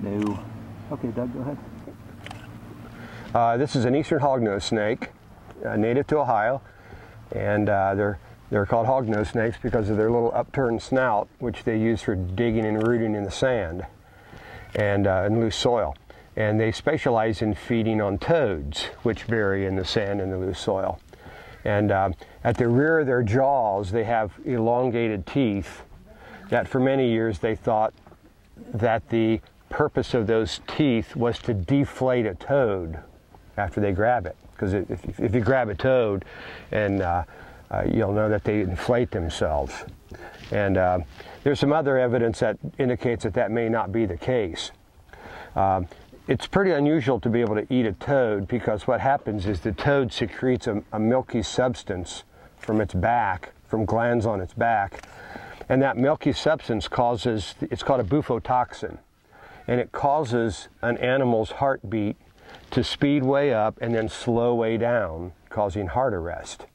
No. Okay, Doug, go ahead. Uh, this is an eastern hognose snake, uh, native to Ohio, and uh, they're they're called hognose snakes because of their little upturned snout, which they use for digging and rooting in the sand and uh, in loose soil. And they specialize in feeding on toads, which bury in the sand and the loose soil. And uh, at the rear of their jaws, they have elongated teeth that for many years they thought that the purpose of those teeth was to deflate a toad after they grab it. Because if, if you grab a toad, and uh, uh, you'll know that they inflate themselves. And uh, there's some other evidence that indicates that that may not be the case. Um, it's pretty unusual to be able to eat a toad because what happens is the toad secretes a, a milky substance from its back, from glands on its back, and that milky substance causes, it's called a bufotoxin, and it causes an animal's heartbeat to speed way up and then slow way down, causing heart arrest.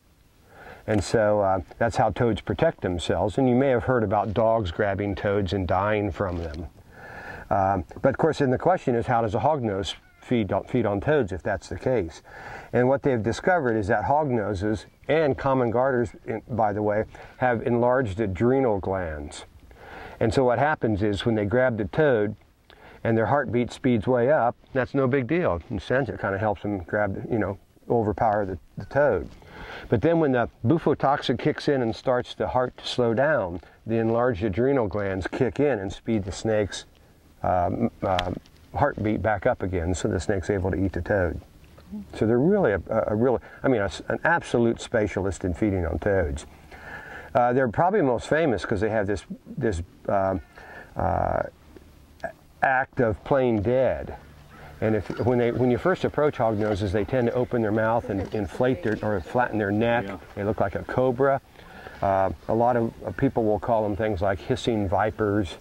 And so uh, that's how toads protect themselves. And you may have heard about dogs grabbing toads and dying from them. Um, but of course, then the question is, how does a hognose feed feed on toads if that's the case? And what they've discovered is that hognoses and common garters, by the way, have enlarged adrenal glands. And so what happens is when they grab the toad and their heartbeat speeds way up, that's no big deal. In a sense, it kind of helps them grab, you know, overpower the, the toad. But then when the bufotoxin kicks in and starts the heart to slow down, the enlarged adrenal glands kick in and speed the snake's um, uh, heartbeat back up again so the snake's able to eat the toad. So they're really a, a really, I mean, a, an absolute specialist in feeding on toads. Uh, they're probably most famous because they have this, this uh, uh, act of playing dead. And if, when, they, when you first approach hog noses, they tend to open their mouth and inflate their, or flatten their neck. Yeah. They look like a cobra. Uh, a lot of people will call them things like hissing vipers.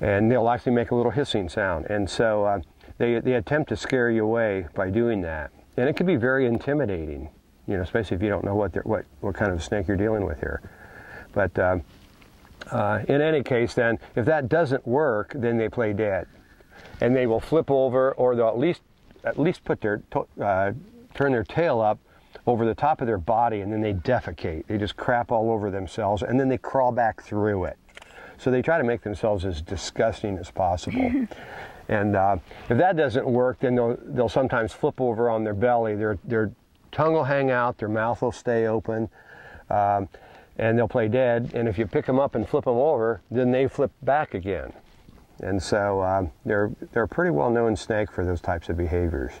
And they'll actually make a little hissing sound. And so uh, they, they attempt to scare you away by doing that. And it can be very intimidating, you know, especially if you don't know what, what, what kind of snake you're dealing with here. But uh, uh, in any case, then, if that doesn't work, then they play dead and they will flip over or they'll at least at least put their uh, turn their tail up over the top of their body and then they defecate. They just crap all over themselves and then they crawl back through it. So they try to make themselves as disgusting as possible. and uh, if that doesn't work, then they'll, they'll sometimes flip over on their belly. Their, their tongue will hang out, their mouth will stay open, um, and they'll play dead. And if you pick them up and flip them over, then they flip back again. And so uh, they're, they're a pretty well known snake for those types of behaviors.